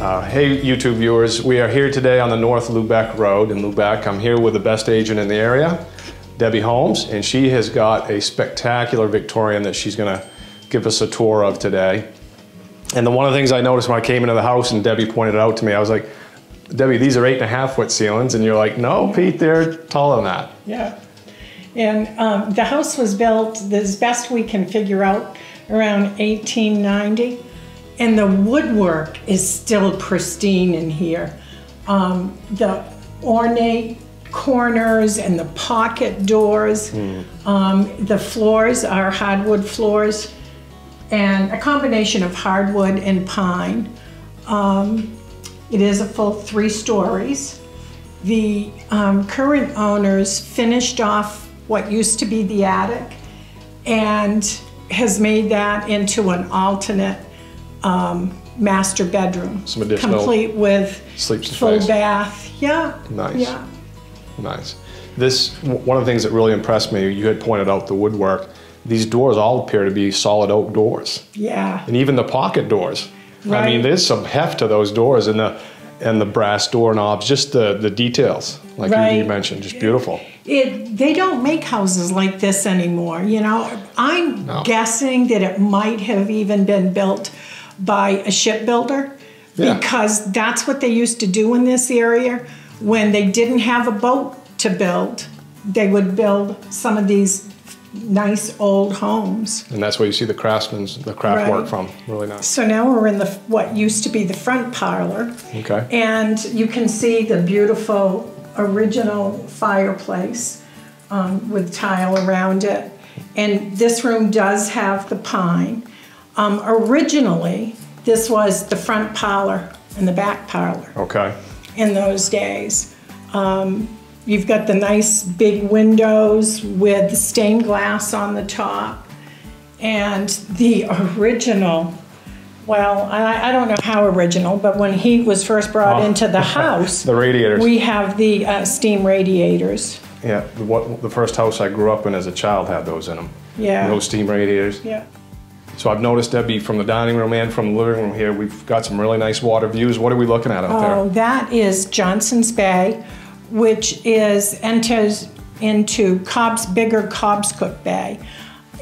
Uh, hey, YouTube viewers, we are here today on the North Lubec Road in Lubec. I'm here with the best agent in the area, Debbie Holmes, and she has got a spectacular Victorian that she's gonna give us a tour of today. And the one of the things I noticed when I came into the house and Debbie pointed it out to me, I was like, Debbie, these are eight and a half foot ceilings. And you're like, no, Pete, they're taller than that. Yeah. And um, the house was built, as best we can figure out, around 1890. And the woodwork is still pristine in here. Um, the ornate corners and the pocket doors. Um, the floors are hardwood floors and a combination of hardwood and pine. Um, it is a full three stories. The um, current owners finished off what used to be the attic and has made that into an alternate um, master bedroom. Some additional Complete with sleep full space. bath. Yeah. Nice. Yeah. Nice. This, one of the things that really impressed me, you had pointed out the woodwork. These doors all appear to be solid oak doors. Yeah. And even the pocket doors. Right. I mean, there's some heft to those doors and the, and the brass doorknobs, just the, the details, like you- you mentioned, just beautiful. It, they don't make houses like this anymore. You know, I'm No. guessing that it might have even been built by a shipbuilder Yeah. because that's what they used to do in this area. When they didn't have a boat to build, they would build some of these nice old homes. And that's where you see the craftsman's, the craft work from. Really nice. So now we're in the what used to be the front parlor. Okay. And you can see the beautiful original fireplace um, with tile around it. And this room does have the pine. Um, originally, this was the front parlor and the back parlor Okay. in those days. Um, you've got the nice big windows with stained glass on the top. And the original, well, I, I don't know how original, but when he was first brought Oh. into the house, The radiators. we have the uh, steam radiators. Yeah, the, what, the first house I grew up in as a child had those in them. Yeah. No steam radiators. Yeah. So I've noticed, Debbie, from the dining room and from the living room here, we've got some really nice water views. What are we looking at out Oh, there? that is Johnson's Bay, which is enters into Cobb's bigger Cobscook Bay.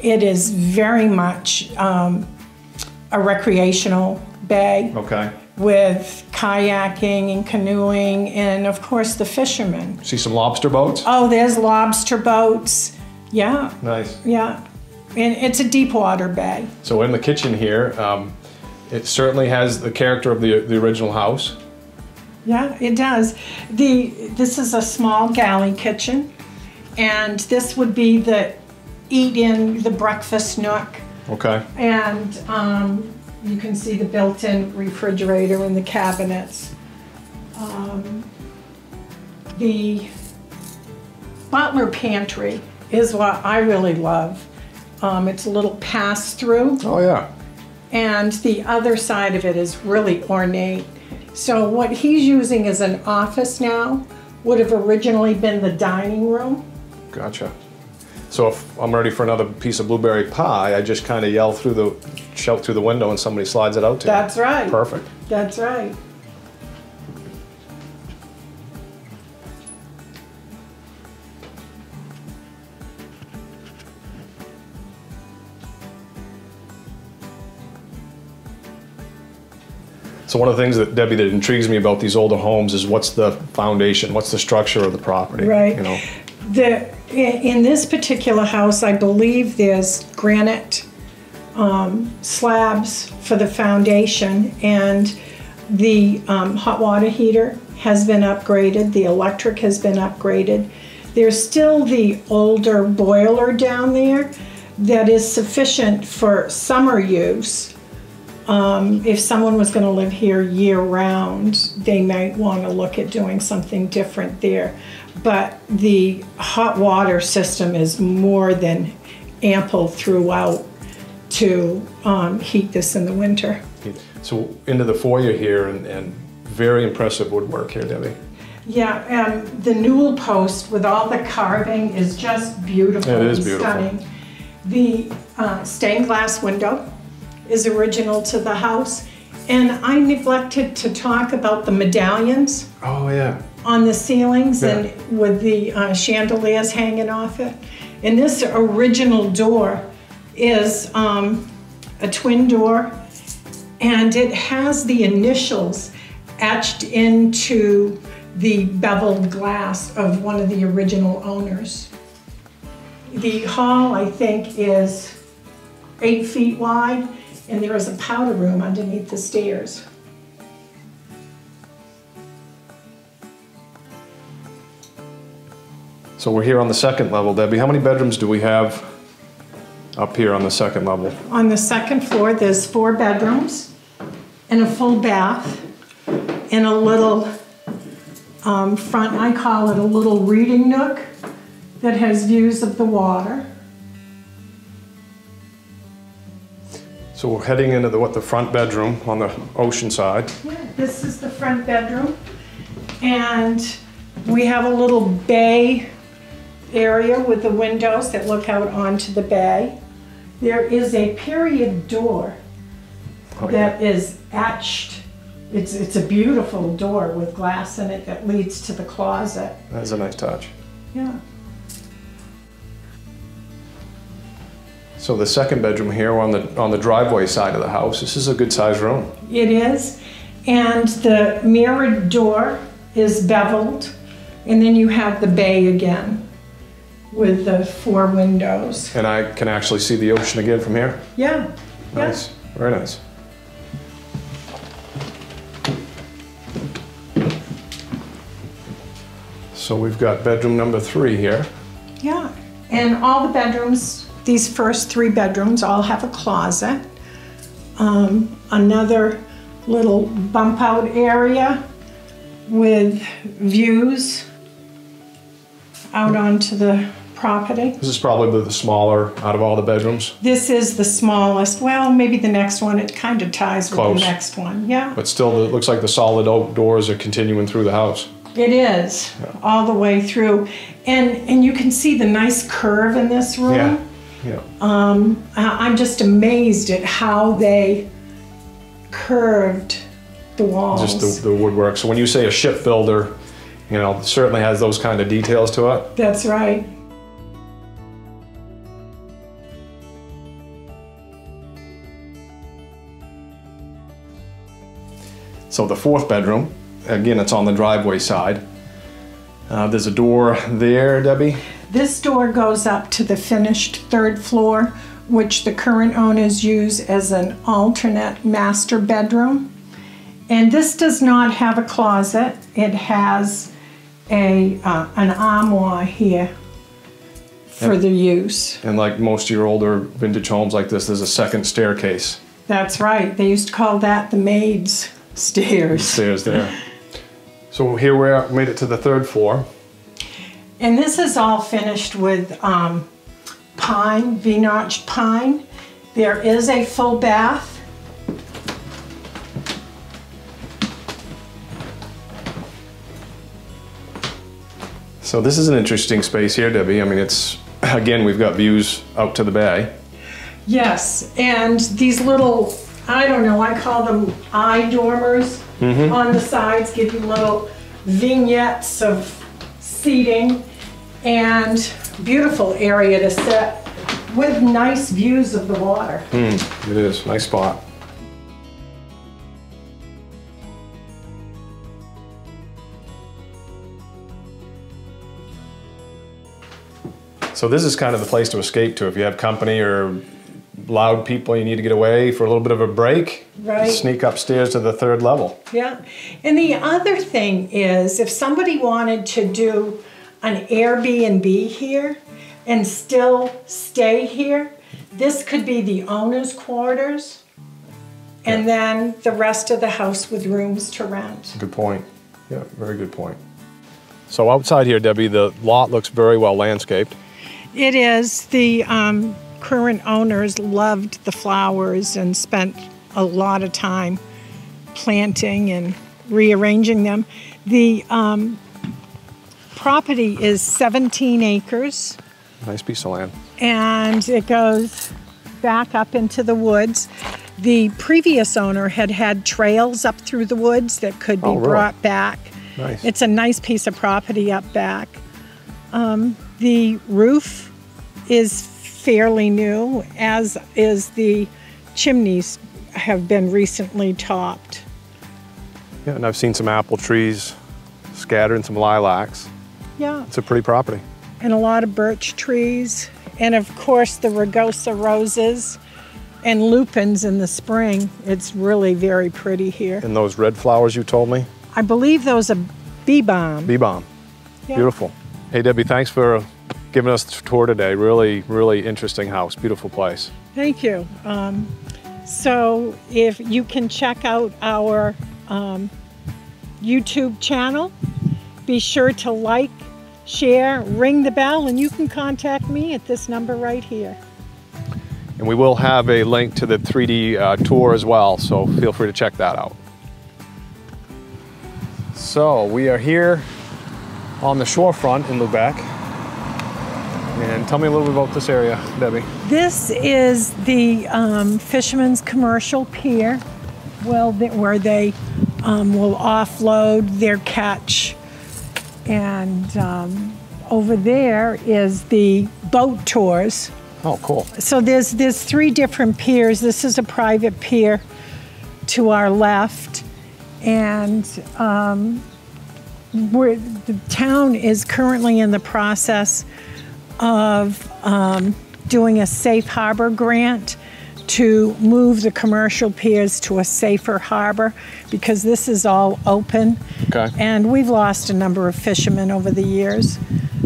It is very much um, a recreational bay Okay. with kayaking and canoeing, and of course the fishermen. See some lobster boats? Oh, there's lobster boats. Yeah, Nice. yeah. And it's a deep water bay. So in the kitchen here, um, it certainly has the character of the, the original house. Yeah, it does. The this is a small galley kitchen, and this would be the eat-in, the breakfast nook, Okay. and um, you can see the built-in refrigerator in the cabinets. Um, the butler pantry is what I really love. Um, it's a little pass-through. Oh yeah. and the other side of it is really ornate. So what he's using as an office now would have originally been the dining room. Gotcha. So if I'm ready for another piece of blueberry pie, I just kind of yell through the, shout through the window and somebody slides it out to me. That's right. Perfect. That's right. So one of the things that Debbie that intrigues me about these older homes is what's the foundation, what's the structure of the property? Right. You know. The in this particular house, I believe there's granite um, slabs for the foundation, and the um, hot water heater has been upgraded. The electric has been upgraded. There's still the older boiler down there that is sufficient for summer use. Um, if someone was going to live here year round, they might want to look at doing something different there. But the hot water system is more than ample throughout to um, heat this in the winter. So into the foyer here and, and very impressive woodwork here, Debbie. Yeah, and the newel post with all the carving is just beautiful It is beautiful. stunning. The uh, stained glass window is original to the house, And I neglected to talk about the medallions Oh, yeah. on the ceilings Yeah. and with the uh, chandeliers hanging off it. And this original door is um, a twin door, and it has the initials etched into the beveled glass of one of the original owners. The hall, I think, is eight feet wide, and there is a powder room underneath the stairs. So we're here on the second level, Debbie. How many bedrooms do we have up here on the second level? On the second floor, there's four bedrooms and a full bath and a little um, front, I call it a little reading nook that has views of the water. So we're heading into the, what, the front bedroom on the ocean side. Yeah, This is the front bedroom. And we have a little bay area with the windows that look out onto the bay. There is a period door Oh, yeah. that is etched. It's, it's a beautiful door with glass in it that leads to the closet. That's a nice touch. Yeah. So the second bedroom here on the, on the driveway side of the house, this is a good sized room. It is. And the mirrored door is beveled. And then you have the bay again with the four windows. And I can actually see the ocean again from here. Yeah. yeah. Nice, very nice. So we've got bedroom number three here. Yeah. And all the bedrooms, these first three bedrooms, all have a closet. Um, another little bump out area with views out onto the property. This is probably the smaller out of all the bedrooms, This is the smallest. Well, maybe the next one, it kind of ties with the next one. Yeah, but still it looks like the solid oak doors are continuing through the house. it is all the way through. And, and you can see the nice curve in this room. Yeah, yeah. I- I'm just amazed at how they curved the walls. Just the, the woodwork. So when you say a shipbuilder, you know, certainly has those kind of details to it. That's right. So the fourth bedroom, again, it's on the driveway side. Uh, there's a door there, Debbie. This door goes up to the finished third floor, which the current owners use as an alternate master bedroom. And this does not have a closet. It has a uh, an armoire here for the use. And like most of your older vintage homes like this, there's a second staircase. That's right. They used to call that the maid's stairs. Stairs there. So here we are, made it to the third floor. And this is all finished with um, pine, V-notched pine. There is a full bath. So this is an interesting space here, Debbie. I mean, it's, again, we've got views out to the bay. Yes, and these little, I don't know, I call them eye dormers on the sides, give you little vignettes of seating and beautiful area to sit with nice views of the water. Hmm, it is, nice spot. So this is kind of the place to escape to if you have company or loud people, you need to get away for a little bit of a break. Right. Sneak upstairs to the third level. Yeah. And the other thing is if somebody wanted to do an Airbnb here and still stay here, this could be the owner's quarters and then the rest of the house with rooms to rent. Good point. Yeah, very good point. So outside here, Debbie, the lot looks very well landscaped. It is. The um, current owners loved the flowers and spent a lot of time planting and rearranging them. The um, property is 17 acres Nice piece of land. and it goes back up into the woods. The previous owner had had trails up through the woods that could be Oh, really? brought back. Nice. It's a nice piece of property up back. Um, the roof is fairly new, as is the chimneys have been recently topped. Yeah, and I've seen some apple trees scattered and some lilacs. Yeah, It's a pretty property. and a lot of birch trees, and of course the rugosa roses and lupins in the spring. It's really very pretty here. And those red flowers you told me, I believe those are bee balm. bee balm. Yeah. Beautiful. Hey Debbie, thanks for giving us the tour today. Really, really interesting house. Beautiful place. Thank you. Um, so if you can check out our um, YouTube channel, be sure to like, share, ring the bell, and you can contact me at this number right here. And we will have a link to the 3D uh, tour as well, so feel free to check that out. So we are here on the shorefront in Lubec. And tell me a little bit about this area, Debbie. This is the um, Fisherman's Commercial Pier, well, where they um, will offload their catch. And um, over there is the boat tours. Oh, cool. So there's there's three different piers. This is a private pier to our left, and um, we're, the town is currently in the process of um, doing a safe harbor grant to move the commercial piers to a safer harbor because this is all open. Okay. And we've lost a number of fishermen over the years.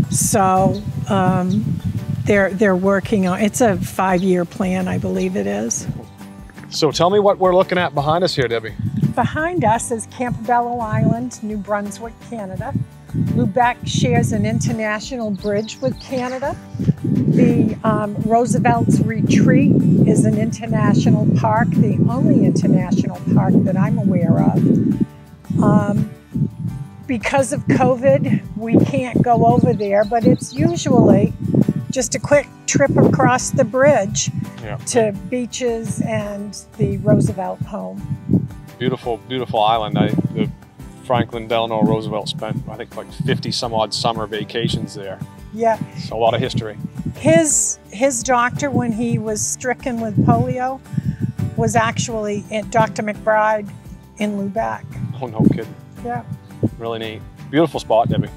So um, they're, they're working on it's a five year plan, I believe it is. So tell me what we're looking at behind us here, Debbie. Behind us is Campobello Island, New Brunswick, Canada. Lubec shares an international bridge with Canada. The um, Roosevelt's Retreat is an international park, the only international park that I'm aware of. Um, because of COVID, we can't go over there, but it's usually just a quick trip across the bridge Yeah. to beaches and the Roosevelt home. Beautiful, beautiful island. I, the Franklin Delano Roosevelt spent, I think, like 50 some odd summer vacations there. Yeah, So a lot of history. His his doctor when he was stricken with polio was actually Dr. McBride in Lubec. Oh, no kidding. Yeah. Really neat. Beautiful spot, Debbie.